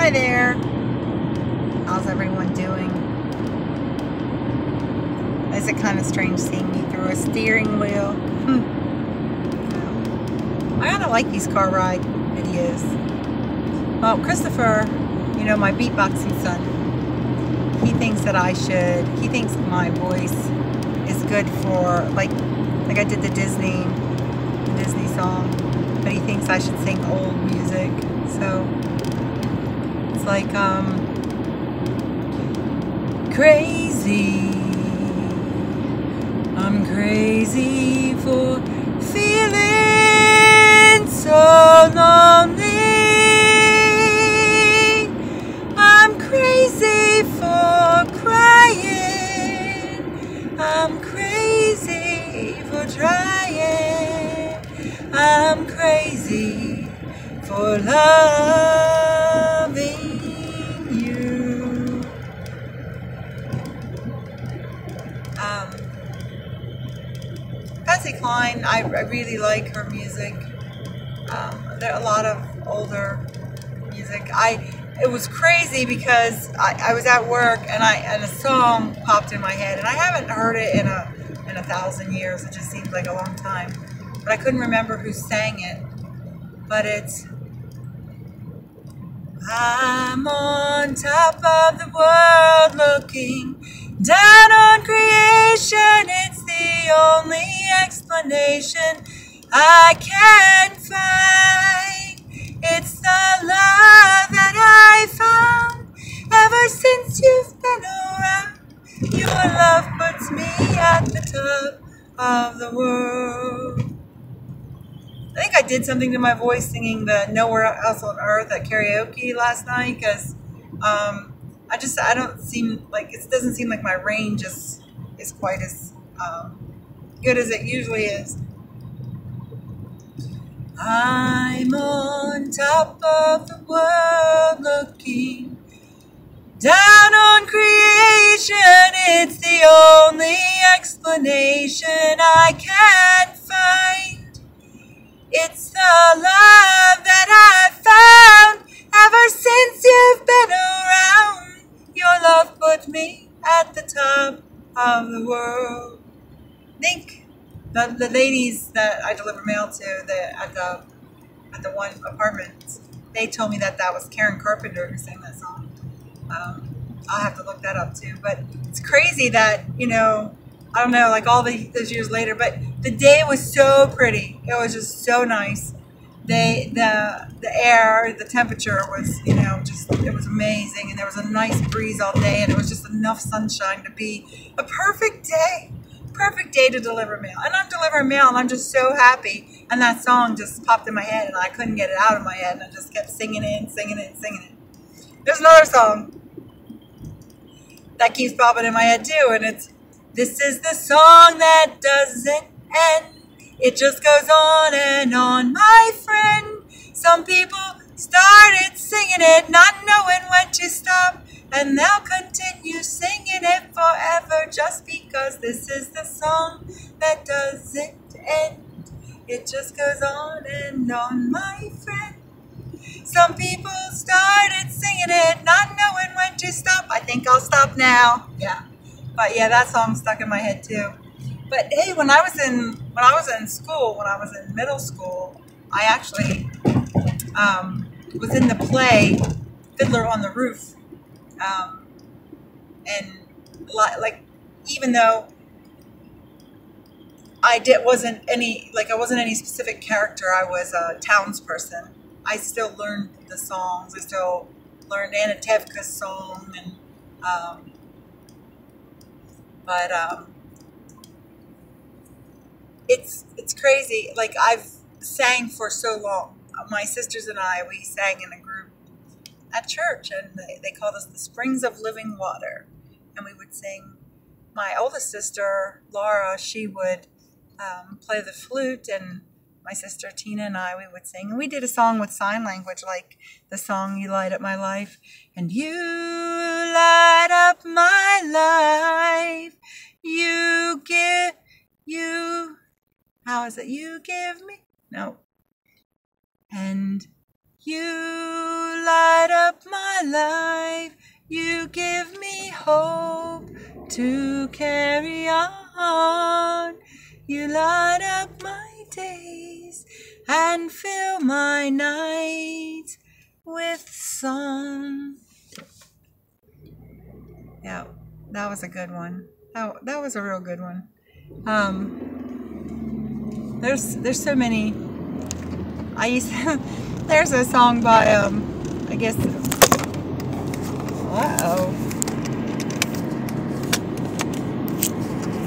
Hi there. How's everyone doing? Is it kind of strange seeing me through a steering wheel? Hmm. I kind of like these car ride videos. Well, Christopher, you know, my beatboxing son, he thinks that I should, he thinks my voice is good for, like, like I did the Disney, the Disney song, but he thinks I should sing old music. So, it's like, um, crazy. I'm crazy for feeling so lonely. I'm crazy for crying. I'm crazy for trying. I'm crazy for loving Cline, I, I really like her music. Um, there are a lot of older music. I it was crazy because I, I was at work and I and a song popped in my head and I haven't heard it in a in a thousand years. It just seems like a long time, but I couldn't remember who sang it. But it's I'm on top of the world looking down on creation. It's explanation I can find. It's the love that I found ever since you've been around. Your love puts me at the top of the world. I think I did something to my voice singing the Nowhere Else on Earth at karaoke last night because um, I just I don't seem like it doesn't seem like my range is is quite as um, good as it usually is. I'm on top of the world looking down on creation. It's the only explanation I can find. It's the love that I've found ever since you've been around. Your love put me at the top of the world. The, the ladies that I deliver mail to the, at the at the one apartment, they told me that that was Karen Carpenter who sang that song. Um, I'll have to look that up too. But it's crazy that you know I don't know like all the, those years later, but the day was so pretty. It was just so nice. They the the air, the temperature was you know just it was amazing, and there was a nice breeze all day, and it was just enough sunshine to be a perfect day perfect day to deliver mail. And I'm delivering mail and I'm just so happy. And that song just popped in my head and I couldn't get it out of my head. And I just kept singing it and singing it and singing it. There's another song that keeps popping in my head too. And it's, This is the song that doesn't end. It just goes on and on, my friend. Some people started singing it, not knowing when to stop. And they'll continue singing it forever just because this is the song that doesn't end. It just goes on and on, my friend. Some people started singing it, not knowing when to stop. I think I'll stop now. Yeah. But yeah, that song stuck in my head too. But hey, when I was in when I was in school, when I was in middle school, I actually um, was in the play Fiddler on the Roof um, and like, even though I did wasn't any like I wasn't any specific character, I was a townsperson. I still learned the songs. I still learned Anatevka's song, and um, but um, it's it's crazy. Like I've sang for so long. My sisters and I, we sang in a at church, and they, they called us the Springs of Living Water. And we would sing. My oldest sister, Laura, she would um, play the flute, and my sister Tina and I, we would sing. And we did a song with sign language, like the song You Light Up My Life. And you light up my life. You give, you, how is it? You give me, no. And you light up my life. You give me hope to carry on. You light up my days and fill my nights with song. Yeah, that was a good one. That, that was a real good one. Um, there's there's so many. I used to, there's a song by um I guess. Uh oh.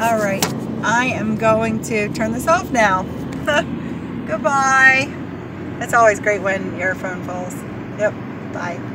All right, I am going to turn this off now. Goodbye. That's always great when your phone falls. Yep. Bye.